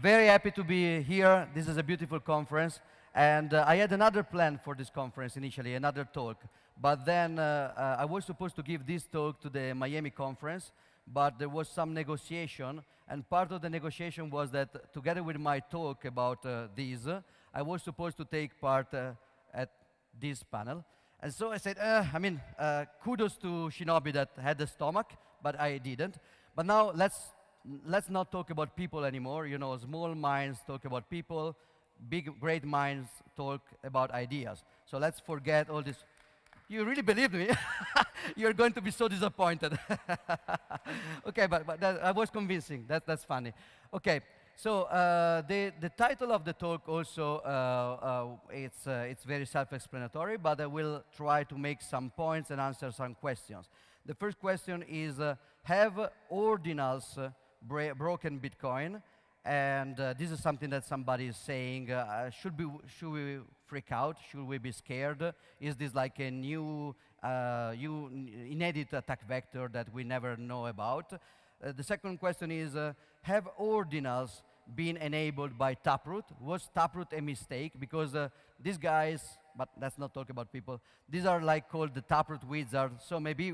Very happy to be here. This is a beautiful conference. And uh, I had another plan for this conference initially, another talk. But then uh, uh, I was supposed to give this talk to the Miami conference, but there was some negotiation. And part of the negotiation was that together with my talk about uh, these, I was supposed to take part uh, at this panel. And so I said, uh, I mean, kudos to Shinobi that had the stomach, but I didn't. But now let's, let's not talk about people anymore. You know, small minds talk about people, big, great minds talk about ideas. So let's forget all this. You really believe me? You're going to be so disappointed. okay, but, but that, I was convincing. That, that's funny. Okay, so uh, the, the title of the talk also, uh, uh, it's, uh, it's very self-explanatory, but I will try to make some points and answer some questions. The first question is, uh, have ordinals uh, broken Bitcoin? And uh, this is something that somebody is saying, uh, uh, should, we, should we freak out? Should we be scared? Is this like a new, uh, new inedit attack vector that we never know about? the second question is, have ordinals been enabled by Taproot. Was Taproot a mistake? Because uh, these guys, but let's not talk about people, these are like called the Taproot wizards, so maybe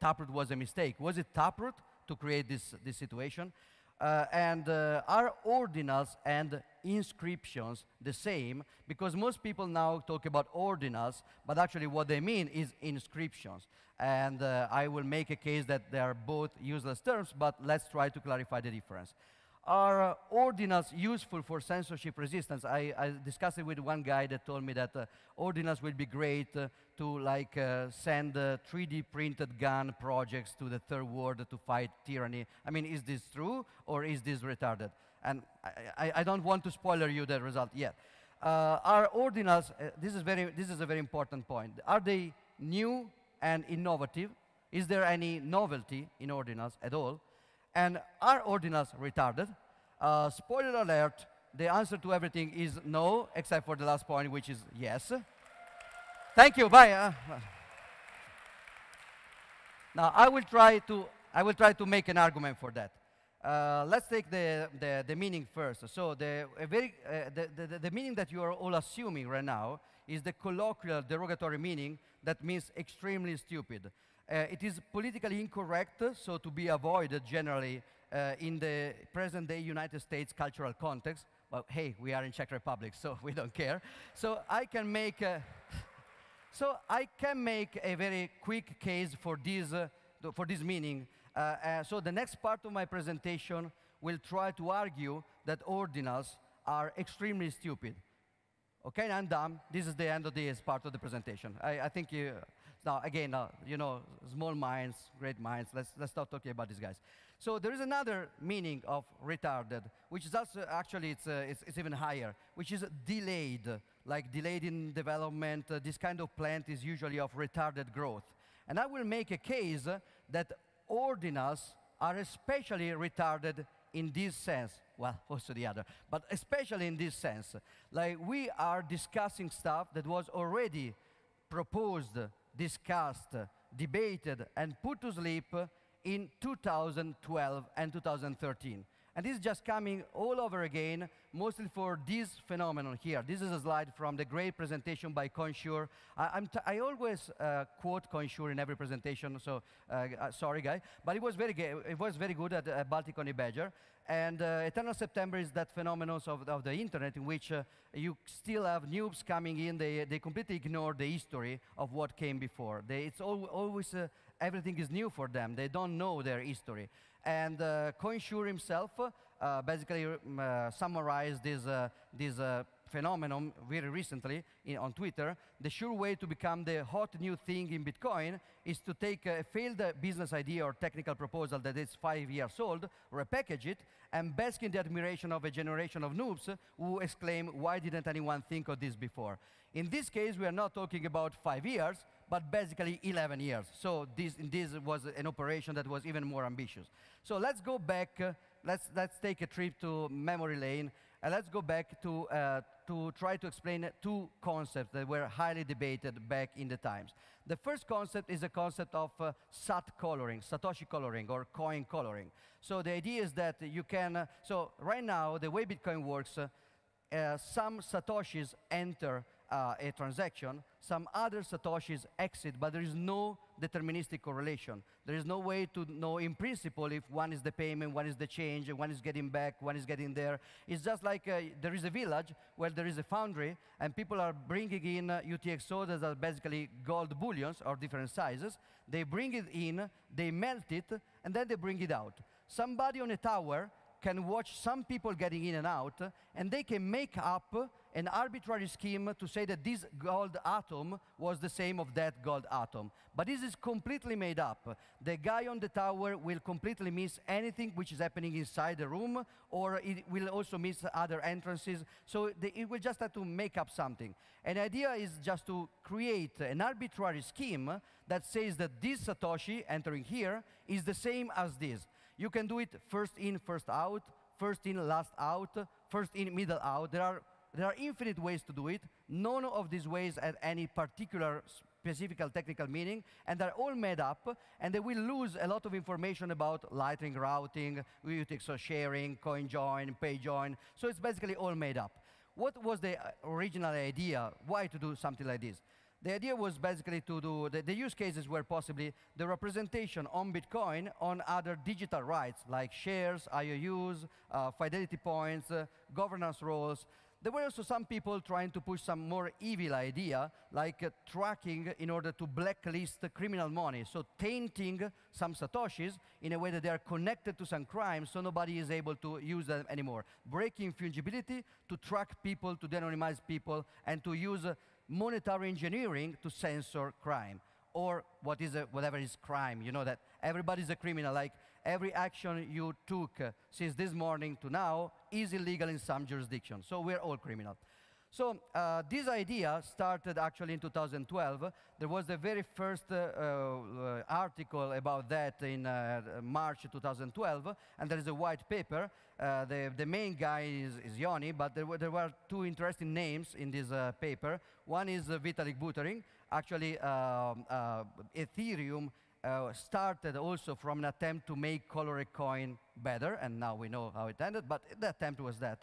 Taproot was a mistake. Was it Taproot to create this, this situation? Uh, and uh, are ordinals and inscriptions the same? Because most people now talk about ordinals, but actually what they mean is inscriptions. And uh, I will make a case that they are both useless terms, but let's try to clarify the difference are uh, ordinals useful for censorship resistance? I, I, discussed it with one guy that told me that uh, ordinals will be great uh, to like uh, send 3D uh, printed gun projects to the third world to fight tyranny. I mean, is this true or is this retarded? And I, I, I don't want to spoiler you the result yet. Uh, are ordinals, this, is very, this is a very important point, are they new and innovative? Is there any novelty in ordinals at all? And are ordinals retarded? Uh, spoiler alert, the answer to everything is no, except for the last point, which is yes. Thank you, bye. Uh, now, I will try to, I will try to make an argument for that. Uh, let's take the, the, the, meaning first. So the, very, uh, the, the, the, meaning that you are all assuming right now is the colloquial derogatory meaning that means extremely stupid. Uh, it is politically incorrect, so to be avoided generally uh, in the present-day United States cultural context. Well, hey, we are in Czech Republic, so we don't care. So I can make a, so I can make a very quick case for this, uh, for this meaning. Uh, uh, so the next part of my presentation will try to argue that ordinals are extremely stupid. Okay, I'm done. This is the end of this part of the presentation. I, I think you, now, again, uh, you know, small minds, great minds. Let's, let's stop talking about these guys. So there is another meaning of retarded, which is also actually it's, uh, it's, it's, even higher, which is delayed, like delayed in development. Uh, this kind of plant is usually of retarded growth. And I will make a case that ordinals are especially retarded in this sense. Well, also the other, but especially in this sense. Like we are discussing stuff that was already proposed discussed, debated, and put to sleep in 2012 and 2013. And this is just coming all over again, mostly for this phenomenon here. This is a slide from the great presentation by Conshur. I, I always uh, quote Conshur in every presentation, so uh, uh, sorry, guy. But it was very, it was very good at uh, Baltic Honey Badger. And uh, Eternal September is that phenomenon of, of the internet in which uh, you still have noobs coming in. They, they completely ignore the history of what came before. They, it's al always, uh, everything is new for them. They don't know their history. And uh, Coinsure himself uh, basically um, uh, summarized this, uh, this phenomenon very recently in, on Twitter. The sure way to become the hot new thing in Bitcoin is to take a failed business idea or technical proposal that is five years old, repackage it, and bask in the admiration of a generation of noobs who exclaim, why didn't anyone think of this before? In this case, we are not talking about five years, but basically 11 years. So this, this was an operation that was even more ambitious. So let's go back, uh, let's, let's take a trip to memory lane Let's go back to, uh, to try to explain two concepts that were highly debated back in the times. The first concept is the concept of uh, SAT coloring, Satoshi coloring, or coin coloring. So the idea is that you can, uh, so right now, the way Bitcoin works, uh, uh, some Satoshis enter uh, a transaction, some other Satoshis exit, but there is no deterministic correlation. There is no way to know in principle if one is the payment, one is the change, one is getting back, one is getting there. It's just like uh, there is a village where there is a foundry and people are bringing in uh, UTXO that are basically gold bullions or different sizes. They bring it in, they melt it, and then they bring it out. Somebody on a tower can watch some people getting in and out, and they can make up an arbitrary scheme to say that this gold atom was the same of that gold atom. But this is completely made up. The guy on the tower will completely miss anything which is happening inside the room, or it will also miss other entrances. So it will just have to make up something. And the idea is just to create an arbitrary scheme that says that this Satoshi entering here is the same as this. You can do it first in, first out, first in, last out, first in, middle out. There are, there are infinite ways to do it. None of these ways have any particular specific technical meaning, and they're all made up, and they will lose a lot of information about Lightning routing, UTXO sharing, coin join, pay join. So it's basically all made up. What was the original idea? Why to do something like this? The idea was basically to do, the, the, use cases were possibly the representation on Bitcoin on other digital rights, like shares, IOUs, uh, fidelity points, uh, governance roles. There were also some people trying to push some more evil idea, like uh, tracking in order to blacklist criminal money, so tainting some satoshis in a way that they are connected to some crime, so nobody is able to use them anymore. Breaking fungibility to track people, to de-anonymize people, and to use uh, monetary engineering to censor crime or what is a, whatever is crime. You know that everybody's a criminal. Like every action you took uh, since this morning to now is illegal in some jurisdictions. So we're all criminal. So uh, this idea started actually in 2012. There was the very first uh, uh, article about that in uh, March 2012, and there is a white paper. Uh, the, the, main guy is, is Yoni, but there were, there were, two interesting names in this uh, paper. One is Vitalik Buterin. Actually, um, Ethereum uh, started also from an attempt to make color coin better, and now we know how it ended, but the attempt was that.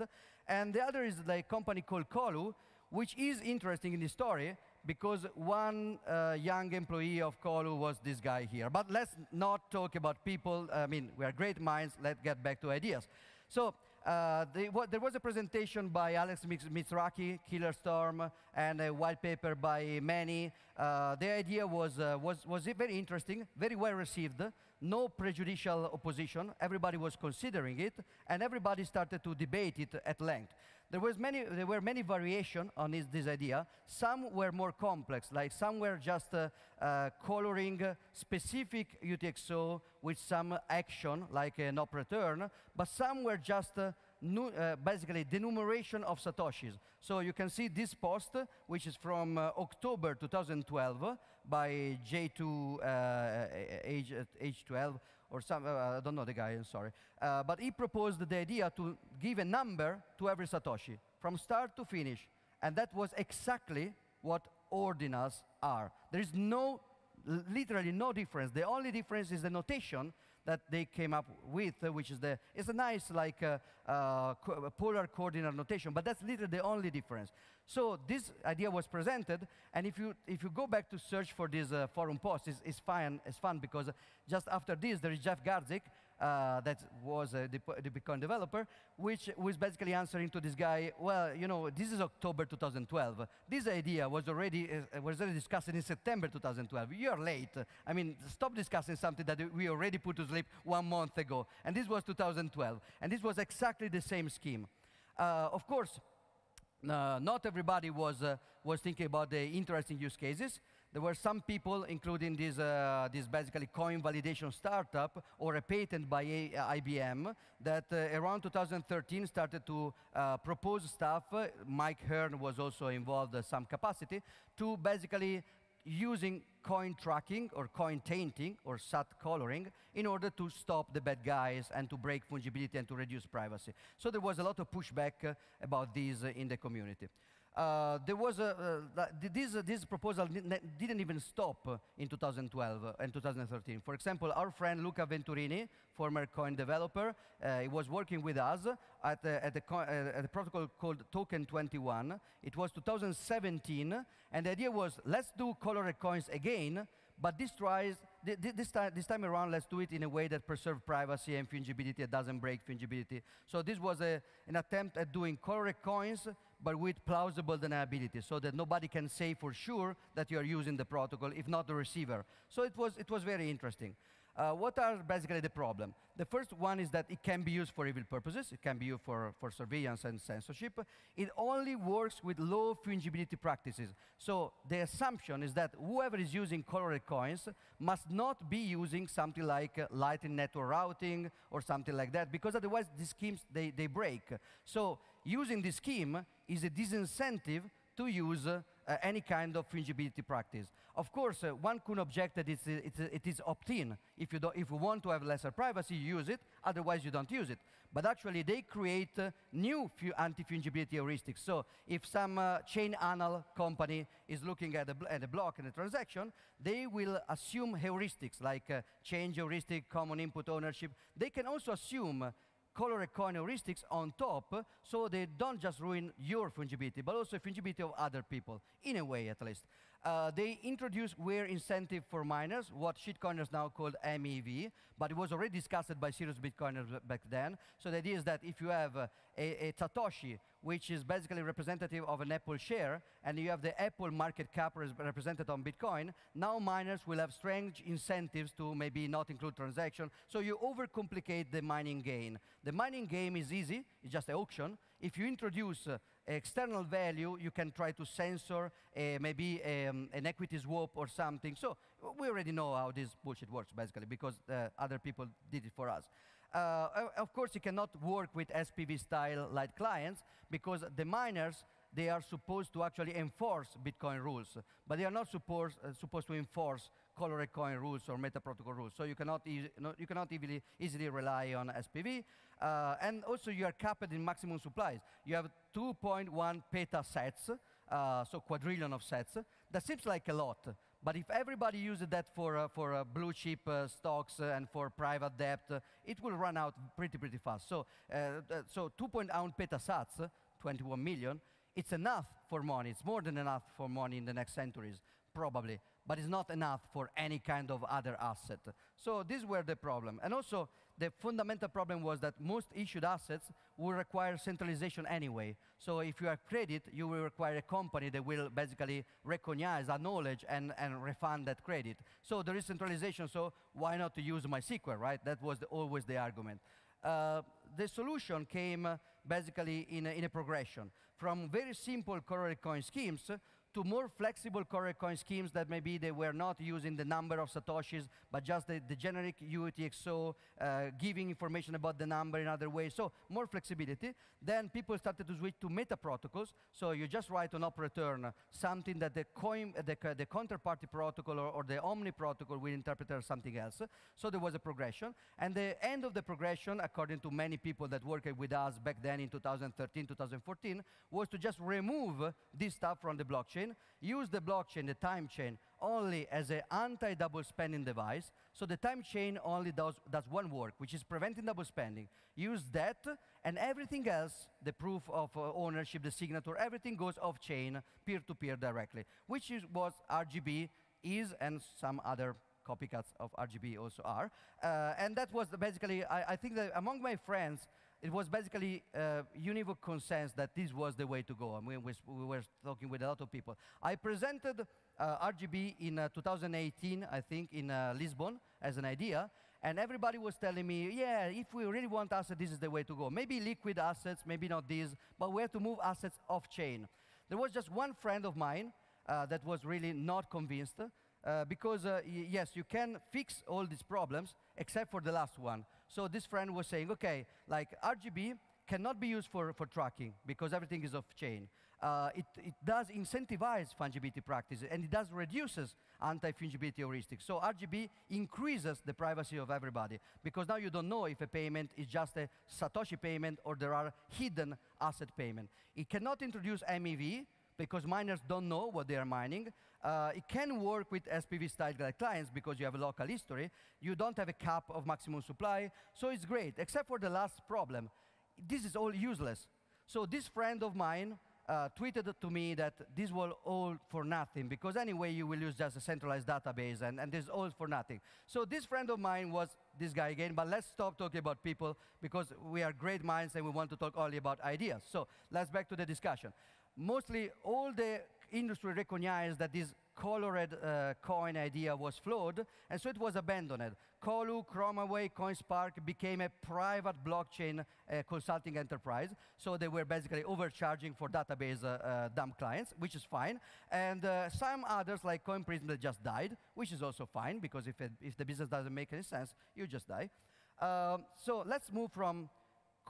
And the other is the company called Colu, which is interesting in the story because one uh, young employee of Colu was this guy here. But let's not talk about people. I mean, we are great minds. Let's get back to ideas. So uh, what, there was a presentation by Alex Mizrahi, Killer Storm, and a white paper by Meni. Uh, the idea was, uh, was, was very interesting, very well received, no prejudicial opposition. Everybody was considering it, and everybody started to debate it at length. There, was many, there were many variations on this, this idea. Some were more complex, like some were just uh, uh, coloring specific UTXO with some action, like an op return, but some were just uh, uh, basically the numeration of Satoshis. So you can see this post, which is from uh, October 2012 by J2 age, age 12 or some, uh, I don't know the guy, I'm sorry. Uh, but he proposed the idea to give a number to every Satoshi from start to finish. And that was exactly what ordinals are. There is no, literally no difference. The only difference is the notation that they came up with, uh, which is the, it's a nice like uh, uh, co polar coordinate notation, but that's literally the only difference. So this idea was presented, and if you, if you go back to search for this uh, forum post, it's, it's, fun, it's fun because just after this, there is Jeff Garzik, uh, that was uh, the, Bitcoin developer, which was basically answering to this guy, well, you know, this is October 2012. This idea was already, uh, was already discussed in September 2012. You're late. I mean, stop discussing something that we already put to sleep one month ago. And this was 2012. And this was exactly the same scheme. Uh, of course, uh, not everybody was, uh, was thinking about the interesting use cases there were some people, including this, uh, this basically coin validation startup or a patent by a IBM, that uh, around 2013 started to uh, propose stuff. Mike Hearn was also involved in some capacity to basically using coin tracking or coin tainting or SAT coloring in order to stop the bad guys and to break fungibility and to reduce privacy. So there was a lot of pushback uh, about this uh, in the community. Uh, there was a, uh, this, uh, this proposal didn't even stop uh, in 2012 uh, and 2013. For example, our friend Luca Venturini, former coin developer, he was working with us at, at, a, at a protocol called Token 21. It was 2017, and the idea was let's do colored coins again, but this tries, this time, this time around, let's do it in a way that preserves privacy and fungibility, it doesn't break fungibility. So this was a, an attempt at doing colored coins, but with plausible deniability, so that nobody can say for sure that you are using the protocol, if not the receiver. So it was, it was very interesting. Uh, what are basically the problem? The first one is that it can be used for evil purposes. It can be used for, for surveillance and censorship. It only works with low fungibility practices. So the assumption is that whoever is using colored coins must not be using something like uh, Lightning Network routing or something like that, because otherwise these schemes, they, they break. So using this scheme is a disincentive to use uh, uh, any kind of fungibility practice. Of course, uh, one could object that it's, uh, it's, it is opt-in. If, you if you want to have lesser privacy, you use it. Otherwise, you don't use it. But actually, they create uh, new anti-fungibility heuristics. So if some uh, chain anal company is looking at a, at a block in a transaction, they will assume heuristics like uh, change heuristic, common input ownership. They can also assume color coin heuristics on top, so they don't just ruin your fungibility, but also fungibility of other people, in a way at least. Uh, they introduced wear incentive for miners, what shitcoiners now call MEV, but it was already discussed by serious Bitcoiners back then. So the idea is that if you have uh, a, a, Satoshi, which is basically representative of an Apple share, and you have the Apple market cap represented on Bitcoin, now miners will have strange incentives to maybe not include transaction. So you overcomplicate the mining gain. The mining game is easy, it's just an auction. If you introduce uh, external value, you can try to censor uh, maybe um, an equity swap or something. So we already know how this bullshit works, basically, because uh, other people did it for us. Uh, of course, you cannot work with SPV-style light clients because the miners they are supposed to actually enforce Bitcoin rules, but they are not supposed, uh, supposed to enforce colored coin rules or meta protocol rules. So you cannot, e you cannot easily, easily rely on SPV. Uh, and also you are capped in maximum supplies. You have 2.1 peta sets, uh, so quadrillion of sets. That seems like a lot. But if everybody uses that for, uh, for uh, blue chip uh, stocks uh, and for private debt, uh, it will run out pretty, pretty fast. So, so 2.1 petasats, 21 million, it's enough for money. It's more than enough for money in the next centuries, probably. But it's not enough for any kind of other asset. So these were the problem. And also, the fundamental problem was that most issued assets will require centralization anyway. So if you have credit, you will require a company that will basically recognize, acknowledge, and, and refund that credit. So there is centralization, so why not to use MySQL, right? That was the, always the argument. Uh, the solution came uh, basically in a, in a, progression from very simple colored coin schemes to more flexible colored coin schemes that maybe they were not using the number of satoshis, but just the, the generic UTXO, uh, giving information about the number in other ways. So more flexibility. Then people started to switch to meta protocols. So you just write on op return something that the coin, the, the counterparty protocol or, or, the Omni protocol will interpret as something else. So there was a progression. And the end of the progression, according to many people that worked with us back then in 2013, 2014, was to just remove this stuff from the blockchain use the blockchain, the time chain, only as an anti-double spending device. So the time chain only does, does one work, which is preventing double spending. Use that, and everything else, the proof of uh, ownership, the signature, everything goes off-chain, peer-to-peer directly, which is what RGB is and some other copycats of RGB also are. Uh, and that was basically, I, I, think that among my friends, it was basically uh, univocal consensus that this was the way to go. I mean, we, we, were talking with a lot of people. I presented uh, RGB in uh, 2018, I think, in uh, Lisbon as an idea. And everybody was telling me, yeah, if we really want assets, this is the way to go. Maybe liquid assets, maybe not these, but we have to move assets off-chain. There was just one friend of mine uh, that was really not convinced. Uh, because yes, you can fix all these problems except for the last one. So this friend was saying, okay, like RGB cannot be used for, for tracking because everything is off-chain. uh, it, it does incentivize fungibility practices, and it does reduces anti-fungibility heuristics. So RGB increases the privacy of everybody, because now you don't know if a payment is just a Satoshi payment or there are hidden asset payment. It cannot introduce MEV, because miners don't know what they are mining. Uh, it can work with SPV-style clients because you have a local history. You don't have a cap of maximum supply, so it's great, except for the last problem. This is all useless. So this friend of mine uh, tweeted to me that this was all for nothing, because anyway you will use just a centralized database, and, and this is all for nothing. So this friend of mine was this guy again, but let's stop talking about people, because we are great minds and we want to talk only about ideas. So let's back to the discussion. Mostly all the industry recognized that this colored uh, coin idea was flawed, and so it was abandoned. Colu, Chromaway, CoinSpark became a private blockchain uh, consulting enterprise, so they were basically overcharging for database uh, uh dumb clients, which is fine. And uh, some others, like CoinPrism, just died, which is also fine, because if, it, if the business doesn't make any sense, you just die. Um, so let's move from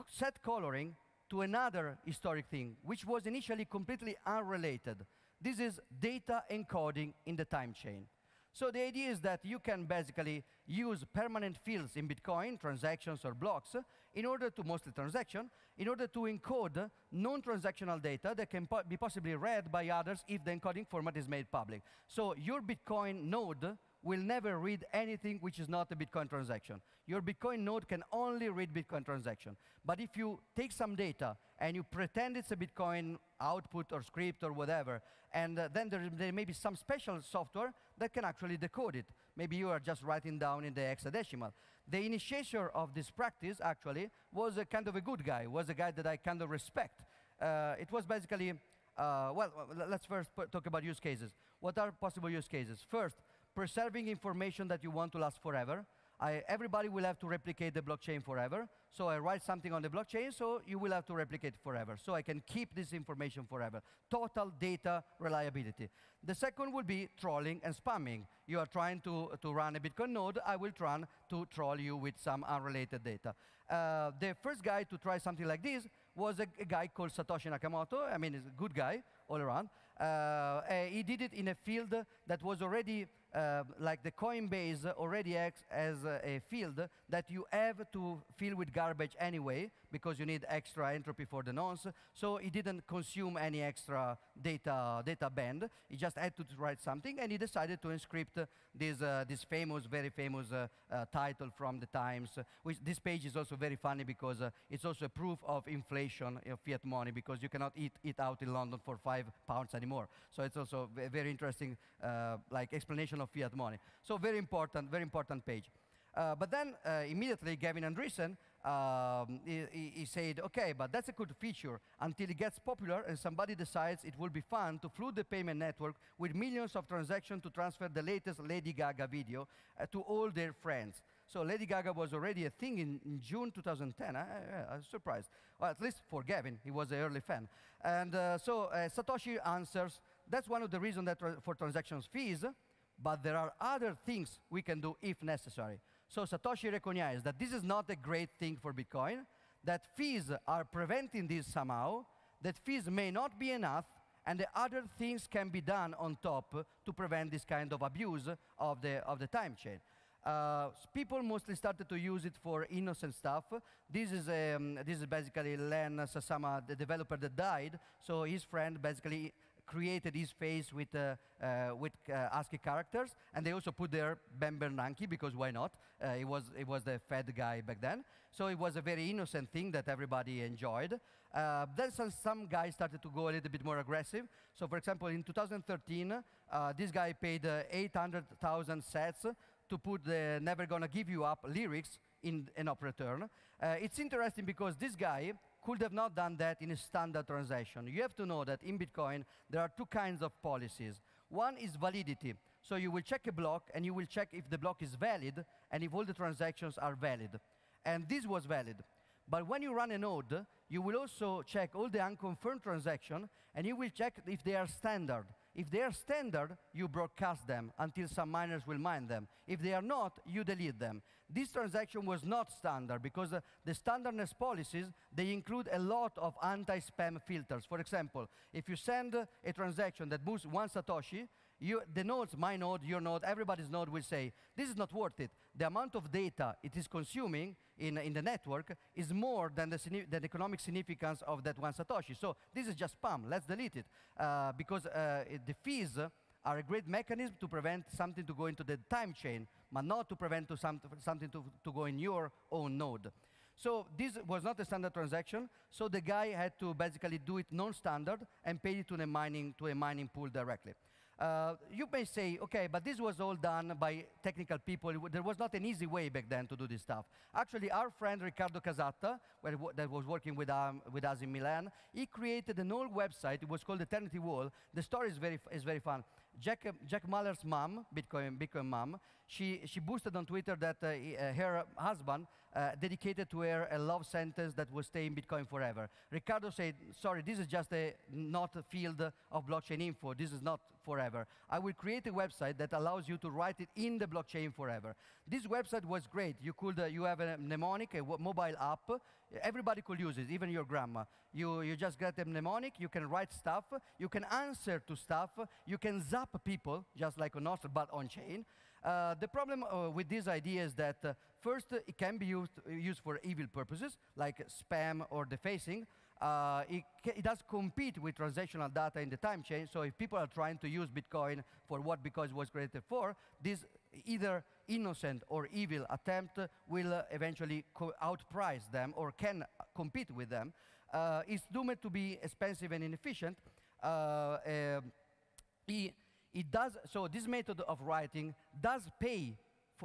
set coloring to another historic thing, which was initially completely unrelated. This is data encoding in the time chain. So the idea is that you can basically use permanent fields in Bitcoin, transactions or blocks, in order to, mostly transaction, in order to encode non-transactional data that can po be possibly read by others if the encoding format is made public. So your Bitcoin node will never read anything which is not a Bitcoin transaction. Your Bitcoin node can only read Bitcoin transaction. But if you take some data and you pretend it's a Bitcoin output or script or whatever, and uh, then there, there may be some special software that can actually decode it. Maybe you are just writing down in the hexadecimal. The initiator of this practice, actually, was a kind of a good guy, was a guy that I kind of respect. Uh, it was basically, uh, well, let's first talk about use cases. What are possible use cases? First, preserving information that you want to last forever. I, everybody will have to replicate the blockchain forever. So I write something on the blockchain, so you will have to replicate forever. So I can keep this information forever. Total data reliability. The second will be trolling and spamming. You are trying to, to run a Bitcoin node. I will try to troll you with some unrelated data. Uh, the first guy to try something like this was a, a, guy called Satoshi Nakamoto. I mean, he's a good guy all around. Uh, he did it in a field that was already uh, like the Coinbase already acts as a, field that you have to fill with garbage anyway because you need extra entropy for the nonce. So he didn't consume any extra data, data band. He just had to write something, and he decided to inscript this, uh, this famous, very famous uh, uh title from the Times, which this page is also very funny because uh, it's also a proof of inflation of fiat money because you cannot eat it out in London for five pounds anymore. So it's also a very interesting uh, like explanation of fiat money. So very important, very important page. Uh, but then uh, immediately Gavin Andresen, um, he, he, said, okay, but that's a good feature until it gets popular and somebody decides it will be fun to flood the payment network with millions of transactions to transfer the latest Lady Gaga video uh, to all their friends. So Lady Gaga was already a thing in, in June 2010. I, I, I, was surprised. Well, at least for Gavin, he was an early fan. And uh, so uh, Satoshi answers, that's one of the reasons that tra for transactions fees, but there are other things we can do if necessary. So Satoshi recognized that this is not a great thing for Bitcoin, that fees are preventing this somehow, that fees may not be enough, and the other things can be done on top to prevent this kind of abuse of the, of the time chain. Uh, people mostly started to use it for innocent stuff. This is, um, this is basically Len Sassaman, the developer that died. So his friend basically created his face with, uh, uh, with uh, ASCII characters, and they also put there Ben Bernanke, because why not? Uh, it, was, it was the Fed guy back then. So it was a very innocent thing that everybody enjoyed. Uh, then some, some guys started to go a little bit more aggressive. So for example, in 2013, uh, this guy paid 800,000 sets to put the never gonna give you up lyrics in an op return. it's interesting because this guy could have not done that in a standard transaction. You have to know that in Bitcoin, there are two kinds of policies. One is validity. So you will check a block, and you will check if the block is valid, and if all the transactions are valid. And this was valid. But when you run a node, you will also check all the unconfirmed transactions, and you will check if they are standard, If they are standard, you broadcast them until some miners will mine them. If they are not, you delete them. This transaction was not standard because uh, the standardness policies, they include a lot of anti-spam filters. For example, if you send a transaction that moves one Satoshi, you, the nodes, my node, your node, everybody's node will say, this is not worth it. The amount of data it is consuming in, in the network is more than the, the economic significance of that one Satoshi. So this is just spam. Let's delete it. Uh, because uh, the fees are a great mechanism to prevent something to go into the time chain, but not to prevent to some, something to, to go in your own node. So this was not a standard transaction, so the guy had to basically do it non-standard and pay it to, the mining, to a mining pool directly. Uh, you may say, okay, but this was all done by technical people. There was not an easy way back then to do this stuff. Actually, our friend Riccardo Casatta, that was working with, um, with us in Milan, he created an old website. It was called Eternity Wall. The story is very, is very fun. Jack, Jack Mallers' mom, Bitcoin, Bitcoin mom, she, she boosted on Twitter that uh, uh, her husband uh, dedicated to her a love sentence that will stay in Bitcoin forever. Riccardo said, sorry, this is just a not a field of blockchain info. This is not forever. I will create a website that allows you to write it in the blockchain forever. This website was great. You could, uh, you have a mnemonic, a mobile app. Everybody could use it, even your grandma. You, you just get a mnemonic, you can write stuff, you can answer to stuff, you can zap people, just like on Nostr, but on chain. Uh, the problem uh, with this idea is that, uh, first, uh, it can be used, used for evil purposes, like spam or defacing. Uh, it, it, does compete with transactional data in the time chain, so if people are trying to use Bitcoin for what Bitcoin was created for, this either innocent or evil attempt will uh, eventually outprice them or can compete with them. it's doomed to be expensive and inefficient. Um, it does, so this method of writing does pay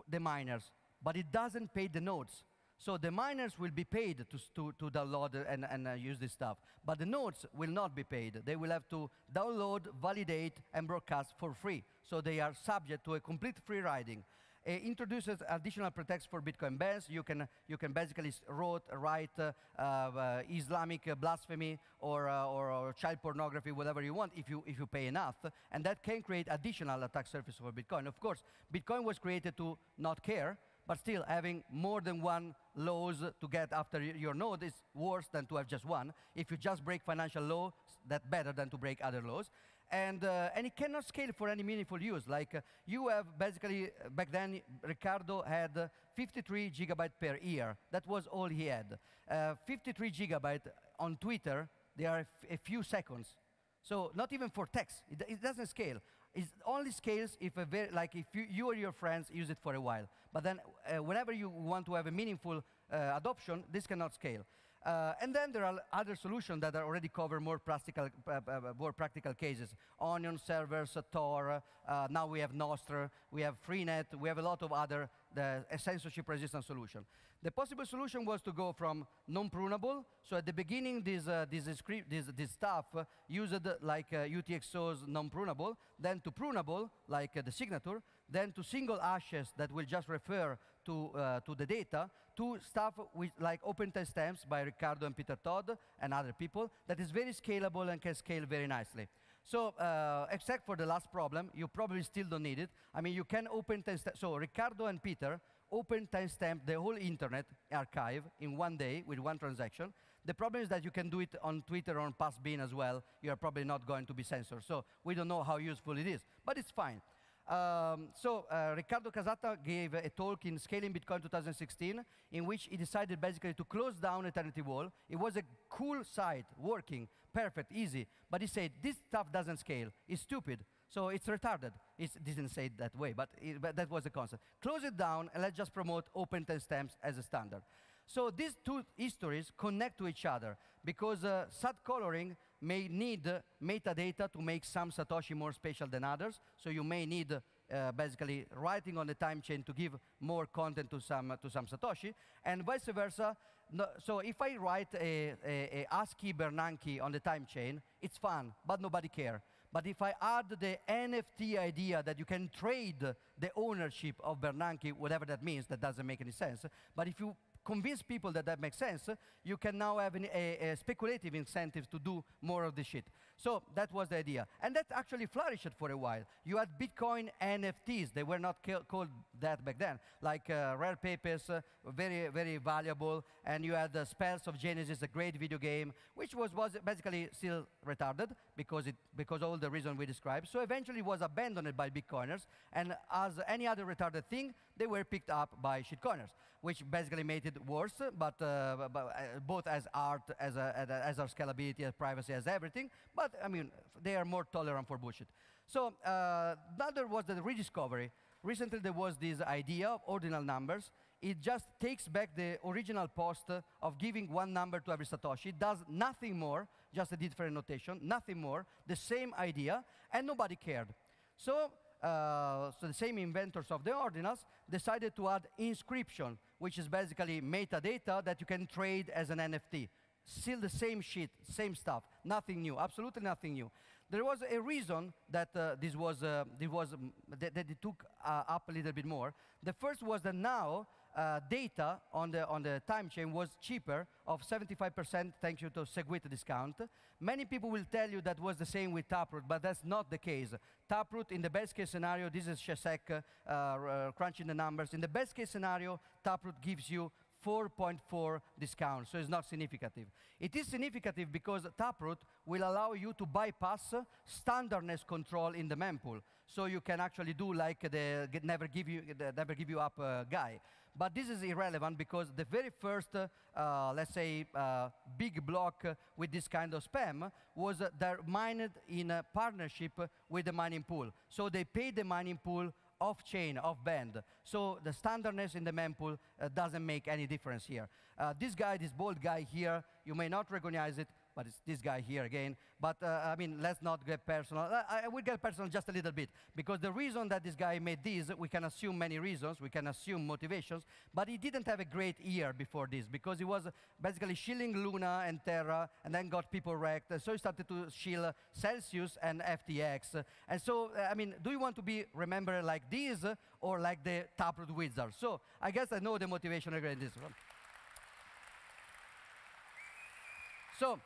the miners, but it doesn't pay the nodes. So the miners will be paid to, to, to download and, and uh, use this stuff. But the nodes will not be paid. They will have to download, validate, and broadcast for free. So they are subject to a complete free riding. Uh, introduces additional pretext for Bitcoin bans. You can, you can basically wrote, write uh, uh, Islamic blasphemy or, or, or, child pornography, whatever you want, if you, if you pay enough. And that can create additional attack surface for Bitcoin. Of course, Bitcoin was created to not care, but still having more than one laws to get after your node is worse than to have just one. If you just break financial law, that's better than to break other laws and, uh, and it cannot scale for any meaningful use. Like uh, you have basically, uh, back then, Riccardo had uh, 53 gigabyte per year. That was all he had. Uh, 53 gigabyte on Twitter, they are a few seconds. So not even for text, it, it doesn't scale. It only scales if a very, like if you, you, or your friends use it for a while. But then uh, whenever you want to have a meaningful adoption, this cannot scale. Uh, and then there are other solutions that are already cover more practical, uh, uh, uh more practical cases. Onion servers, Tor, uh, now we have Nostr, we have Freenet, we have a lot of other the censorship resistant solution. The possible solution was to go from non-prunable. So at the beginning, this, uh, this, this, this stuff used like UTXO's non-prunable, then to prunable, like the signature, then to single hashes that will just refer to, uh, to the data, to stuff with, like open timestamps by Riccardo and Peter Todd and other people that is very scalable and can scale very nicely. So, uh, except for the last problem, you probably still don't need it. I mean, you can open timestamp. So, Riccardo and Peter open timestamp the whole internet archive in one day with one transaction. The problem is that you can do it on Twitter or on as well. You are probably not going to be censored. So, we don't know how useful it is, but it's fine. Um, so uh, Riccardo Casatta gave a talk in Scaling Bitcoin 2016 in which he decided basically to close down Eternity Wall. It was a cool site, working, perfect, easy. But he said, this stuff doesn't scale. It's stupid. So it's retarded. It didn't say it that way, but, it, but that was the concept. Close it down and let's just promote open timestamps as a standard. So these two histories connect to each other because uh, SAT coloring may need metadata to make some Satoshi more special than others. So you may need uh, basically writing on the time chain to give more content to some, to some Satoshi, and vice versa. No, so if I write a, a, a, ASCII Bernanke on the time chain, it's fun, but nobody care. But if I add the NFT idea that you can trade the ownership of Bernanke, whatever that means, that doesn't make any sense. But if you convince people that that makes sense, you can now have an, a, a speculative incentive to do more of this shit. So that was the idea. And that actually flourished for a while. You had Bitcoin NFTs. They were not called that back then. Like uh, Rare Papers, uh, very, very valuable. And you had the Spells of Genesis, a great video game, which was, was basically still retarded because, it, because all the reasons we described. So eventually it was abandoned by Bitcoiners. And as any other retarded thing, they were picked up by shitcoiners, which basically made it worse, but, uh, but uh, both as art, as, a, as our scalability, as privacy, as everything. But I mean, they are more tolerant for bullshit. So uh, another was the rediscovery. Recently, there was this idea of ordinal numbers. It just takes back the original post of giving one number to every Satoshi. It does nothing more, just a different notation, nothing more, the same idea, and nobody cared. So uh, so the same inventors of the ordinals decided to add inscription, which is basically metadata that you can trade as an NFT. Still the same shit, same stuff, nothing new, absolutely nothing new. There was a reason that uh, this was, uh, this was um, that, that, it took uh, up a little bit more. The first was that now uh, data on the, on the time chain was cheaper of 75% thanks to SegWit discount. Many people will tell you that was the same with Taproot, but that's not the case. Taproot, in the best case scenario, this is Szeszek uh, uh, crunching the numbers. In the best case scenario, Taproot gives you 4.4 discount, so it's not significant. It is significant because Taproot will allow you to bypass standardness control in the mempool. So you can actually do like the never give you, never give you up uh, guy. But this is irrelevant because the very first, uh, let's say, uh, big block with this kind of spam was uh, they're mined in a partnership with the mining pool. So they paid the mining pool off-chain, off-band. So the standardness in the mempool uh, doesn't make any difference here. Uh, this guy, this bold guy here, you may not recognize it, but it's this guy here again. But uh, I mean, let's not get personal. I, I will get personal just a little bit, because the reason that this guy made this, we can assume many reasons, we can assume motivations, but he didn't have a great year before this, because he was basically shilling Luna and Terra, and then got people wrecked. So he started to shill Celsius and FTX. And so, uh, I mean, do you want to be remembered like this, or like the Taproot Wizard? So I guess I know the motivation again this one. So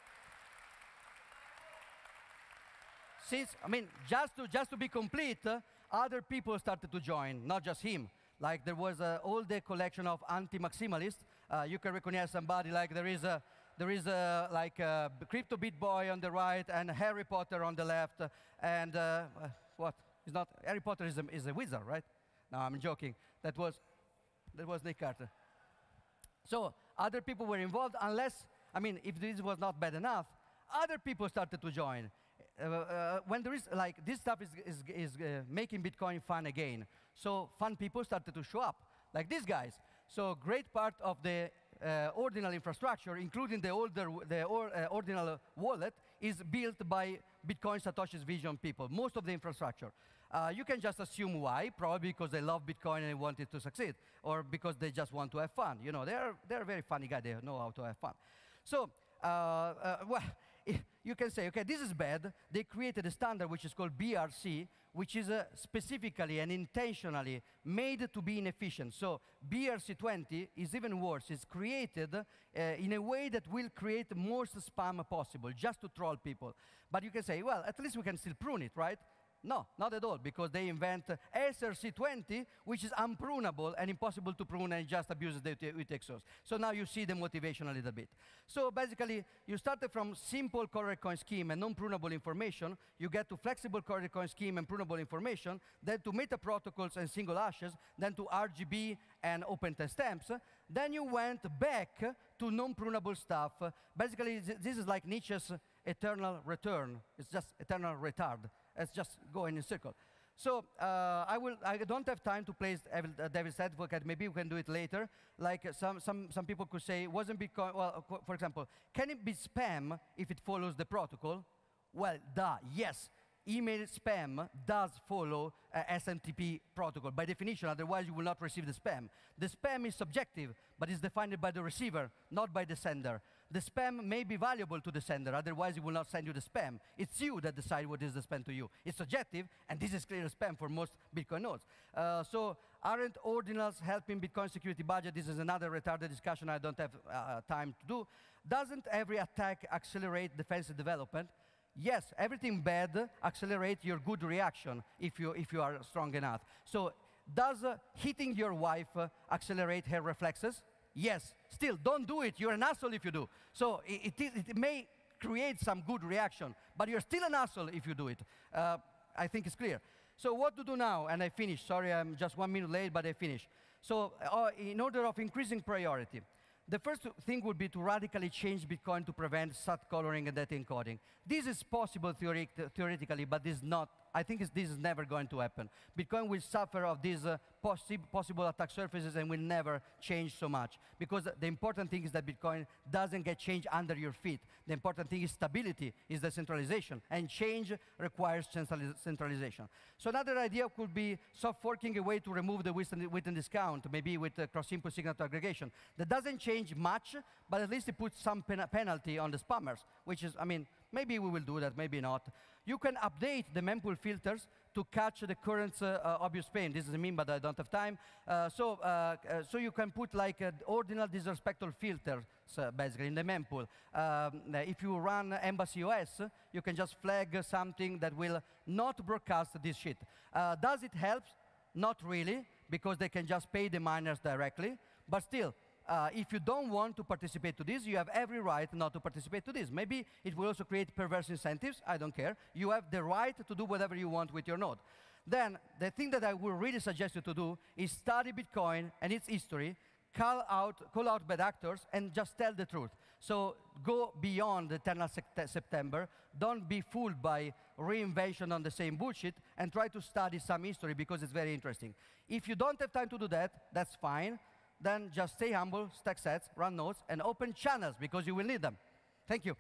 since, I mean, just to, just to be complete, uh, other people started to join, not just him. Like there was uh, all the collection of anti-maximalists. Uh, you can recognize somebody like there is a, there is a, like a Crypto Beat Boy on the right and Harry Potter on the left. And uh, uh what? It's not, Harry Potter is a, is a wizard, right? No, I'm joking. That was, that was Nick Carter. So other people were involved unless, I mean, if this was not bad enough, other people started to join. Uh, uh, when there is like this stuff is, is, is uh, making Bitcoin fun again. So fun people started to show up, like these guys. So great part of the uh, ordinal infrastructure, including the older the or, uh, ordinal wallet, is built by Bitcoin Satoshi's vision people. Most of the infrastructure. Uh, you can just assume why, probably because they love Bitcoin and want it to succeed, or because they just want to have fun. You know, they're they're very funny guy. They know how to have fun. So uh, well, you can say, okay, this is bad. They created a standard which is called BRC, which is uh, specifically and intentionally made to be inefficient. So BRC20 is even worse. It's created uh, in a way that will create the most spam possible, just to troll people. But you can say, well, at least we can still prune it, right? No, not at all, because they invent SRC20, which is unprunable and impossible to prune and just abuses the UTXOs. So now you see the motivation a little bit. So basically, you started from simple colored coin scheme and non-prunable information, you get to flexible colored coin scheme and prunable information, then to meta protocols and single hashes, then to RGB and open timestamps. Then you went back to non-prunable stuff. Basically, this is like Nietzsche's eternal return. It's just eternal retard. It's just going in a circle. So uh, I will. I don't have time to play uh, devil's advocate. Maybe we can do it later. Like uh, some some some people could say, wasn't Bitcoin? Well, for example, can it be spam if it follows the protocol? Well, duh. Yes email spam does follow uh, SMTP protocol by definition, otherwise you will not receive the spam. The spam is subjective, but is defined by the receiver, not by the sender. The spam may be valuable to the sender, otherwise it will not send you the spam. It's you that decide what is the spam to you. It's subjective, and this is clear spam for most Bitcoin nodes. Uh, so aren't ordinals helping Bitcoin security budget? This is another retarded discussion I don't have uh, time to do. Doesn't every attack accelerate defensive development? yes, everything bad accelerate your good reaction if you, if you are strong enough. So does uh, hitting your wife uh, accelerate her reflexes? Yes. Still, don't do it. You're an asshole if you do. So it, it, it may create some good reaction, but you're still an asshole if you do it. Uh, I think it's clear. So what to do now? And I finish. Sorry, I'm just one minute late, but I finish. So uh, in order of increasing priority, the first thing would be to radically change Bitcoin to prevent SAT coloring and data encoding. This is possible theoretic theoretically, but is not I think this is never going to happen. Bitcoin will suffer of these uh, possi possible attack surfaces and will never change so much. Because the important thing is that Bitcoin doesn't get changed under your feet. The important thing is stability, is decentralization. And change requires centralization. So another idea could be soft forking a way to remove the witness discount, maybe with uh, cross-input signature aggregation. That doesn't change much, but at least it puts some pen penalty on the spammers, which is, I mean, Maybe we will do that, maybe not. You can update the mempool filters to catch the current uh, uh, obvious pain. This is a meme, but I don't have time. Uh, so, uh, uh, so you can put like an ordinal disrespectful filter, basically, in the mempool. Um, if you run Embassy OS, you can just flag something that will not broadcast this shit. Uh, does it help? Not really, because they can just pay the miners directly. But still, uh, if you don't want to participate to this, you have every right not to participate to this. Maybe it will also create perverse incentives. I don't care. You have the right to do whatever you want with your node. Then the thing that I would really suggest you to do is study Bitcoin and its history, call out, call out bad actors, and just tell the truth. So go beyond the 10th of September. Don't be fooled by reinvention on the same bullshit, and try to study some history because it's very interesting. If you don't have time to do that, that's fine then just stay humble, stack sats, run nodes, and open channels because you will need them. Thank you.